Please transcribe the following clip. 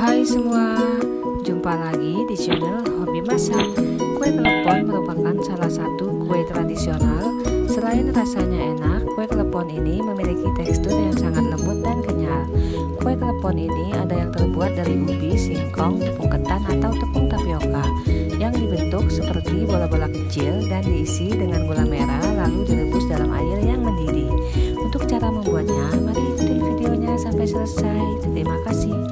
Hai semua, jumpa lagi di channel Hobi Masak. Kue klepon merupakan salah satu kue tradisional. Selain rasanya enak, kue klepon ini memiliki tekstur yang sangat lembut dan kenyal. Kue klepon ini ada yang terbuat dari ubi, singkong, tepung ketan atau tepung tapioka yang dibentuk seperti bola-bola kecil dan diisi dengan gula merah lalu direbus dalam air yang mendidih. Untuk cara membuatnya, mari ikuti videonya sampai selesai. Terima kasih.